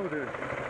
친구들.